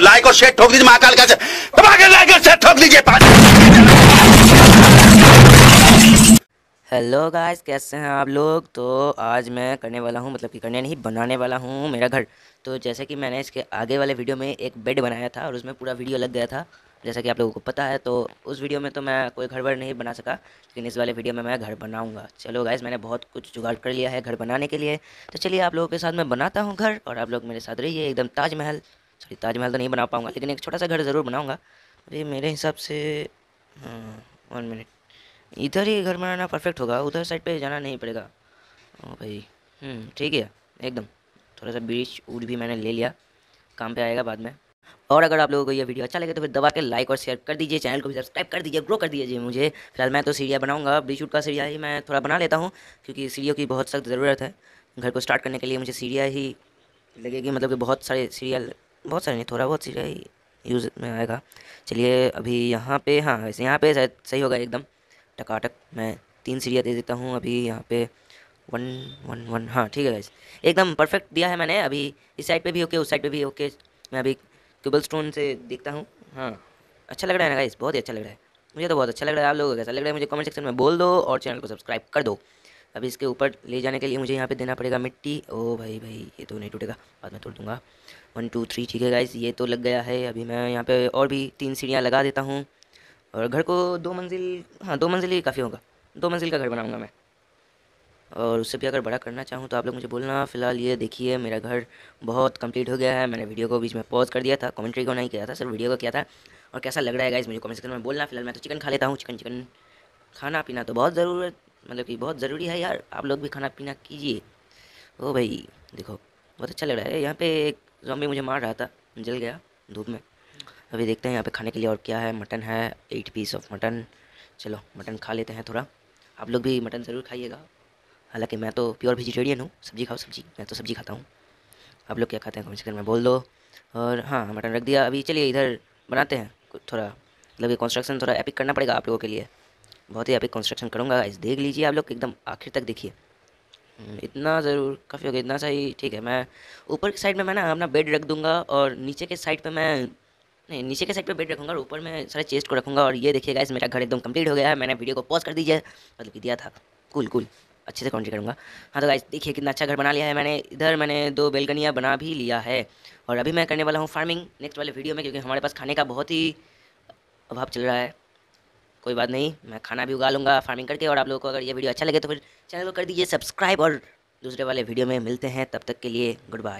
Like और share ठोक दीजिए महाकाल का दबा के लाइक और शेयर ठोक दीजिए हेलो गाइस कैसे हैं आप लोग? तो आज मैं करने वाला हूँ मतलब कि करने नहीं, बनाने वाला हूँ मेरा घर। तो जैसे कि मैंने इसके आगे वाले वीडियो में एक बेड बनाया था और उसमें पूरा वीडियो लग गया था, जैसा कि आप लोगों को पता है तो उस वीडियो में तो मैं कोई घर वर नहीं बना सका, लेकिन इस वाले वीडियो में मैं घर बनाऊँगा। चलो गाइस मैंने बहुत कुछ जुगाड़ कर लिया है घर बनाने के लिए। तो चलिए आप लोगों के साथ मैं बनाता हूँ घर और आप लोग मेरे साथ रहिए, एकदम ताजमहल। सॉरी ताजमहल तो नहीं बना पाऊँगा लेकिन एक छोटा सा घर ज़रूर बनाऊँगा। अरे मेरे हिसाब से वन मिनट इधर ही घर बनाना परफेक्ट होगा उधर साइड पे जाना नहीं पड़ेगा। ओ भाई हम्म, ठीक है एकदम। थोड़ा सा बीच उड़ भी मैंने ले लिया काम पे आएगा बाद में। और अगर आप लोगों को ये वीडियो अच्छा लगे तो फिर दबा के लाइक और शेयर कर दीजिए चैनल को भी सब्सक्राइब कर दीजिए ग्रो कर दीजिए मुझे। फ़िलहाल मैं तो सीढ़ियाँ बनाऊँगा उड़ का सीढ़िया ही मैं थोड़ा बना लेता हूँ क्योंकि सीढ़ियों की बहुत सख्त ज़रूरत है। घर को स्टार्ट करने के लिए मुझे सीढ़िया ही लगेगी मतलब कि बहुत सारे सीरियल बहुत सारे नहीं, थोड़ा बहुत सीढ़िया ही यूज़ में आएगा। चलिए, अभी यहाँ पे हाँ वैसे यहाँ पे शायद सही होगा एकदम। टकाटक, मैं तीन सीढ़ियाँ दे देता हूँ अभी यहाँ पे। वन वन वन हाँ ठीक है गाइस एकदम परफेक्ट दिया है मैंने, अभी इस साइड पे भी ओके उस साइड पे भी ओके मैं अभी क्यूबल स्टोन से देखता हूँ। हाँ अच्छा लग रहा है ना गाइस बहुत ही अच्छा लग रहा है। मुझे तो बहुत अच्छा लग रहा है, आप लोगों को कैसा लग रहा है? मुझे कमेंट सेक्शन में बोल दो और चैनल को सब्सक्राइब कर दो। अभी इसके ऊपर ले जाने के लिए मुझे यहाँ पे देना पड़ेगा मिट्टी। ओ भाई भाई, ये तो नहीं टूटेगा। बाद में तोड़ दूँगा। वन टू थ्री ठीक है गाइस ये तो लग गया है। अभी मैं यहाँ पे और भी तीन सीढ़ियाँ लगा देता हूँ। और घर को दो मंजिल हाँ दो मंजिल ही काफ़ी होगा। दो मंजिल का घर बनाऊँगा मैं। और उससे भी अगर बड़ा करना चाहूँ तो आप लोग मुझे बोलना। फ़िलहाल ये देखिए, मेरा घर बहुत कंप्लीट हो गया है। मैंने वीडियो को बीच में पॉज कर दिया था। कमेंट्री को नहीं किया था, सिर्फ़ वीडियो को किया था। और कैसा लग रहा है गाइज़ मुझे कमेंट सेक्शन में बोलना। फ़िलहाल मैं तो चिकन खा लेता हूँ। चिकन चिकन खाना पीना तो बहुत ज़रूरत मतलब कि बहुत ज़रूरी है यार, आप लोग भी खाना पीना कीजिए। ओ भाई, देखो, बहुत अच्छा लग रहा है। यहाँ पे एक जॉम्बी मुझे मार रहा था, जल गया धूप में। अभी देखते हैं यहाँ पे खाने के लिए और क्या है। मटन है एट पीस ऑफ़ मटन चलो, मटन खा लेते हैं थोड़ा। आप लोग भी मटन ज़रूर खाइएगा। हालाँकि मैं तो प्योर वेजिटेरियन हूँ। सब्ज़ी खाओ सब्ज़ी, मैं तो सब्ज़ी खाता हूँ। आप लोग क्या खाते हैं कमेंट सेक्शन में बोल दो। और हाँ मटन रख दिया। अभी चलिए इधर बनाते हैं। थोड़ा मतलब ये कंस्ट्रक्शन थोड़ा एपिक करना पड़ेगा आप लोगों के लिए। बहुत ही एपिक कंस्ट्रक्शन करूँगा इस देख लीजिए आप लोग एकदम आखिर तक देखिए। हम्म, इतना ज़रूर काफ़ी हो गया इतना सही ठीक है मैं ऊपर की साइड में मैं ना अपना बेड रख दूँगा और नीचे के साइड पे मैं नहीं नीचे के साइड पे बेड रखूँगा और ऊपर मैं सारे चेस्ट को रखूँगा। और ये देखिएगा इस मेरा घर एकदम कंप्लीट हो गया है। मैंने वीडियो को पॉज कर दीजिए मतलब कि दिया था। कूल कूल अच्छे से काउंट्री करूँगा। हाँ तो गाइस देखिए कितना अच्छा घर बना लिया है मैंने। इधर मैंने दो बेलकनियाँ बना भी लिया है। और अभी मैं करने वाला हूँ फ़ार्मिंग नेक्स्ट वाले वीडियो में क्योंकि हमारे पास खाने का बहुत ही अभाव चल रहा है। कोई बात नहीं, मैं खाना भी उगा लूँगा फ़ार्मिंग करके और आप लोगों को अगर ये वीडियो अच्छा लगे तो फिर चैनल को कर दीजिए सब्सक्राइब और दूसरे वाले वीडियो में मिलते हैं, तब तक के लिए गुड बाय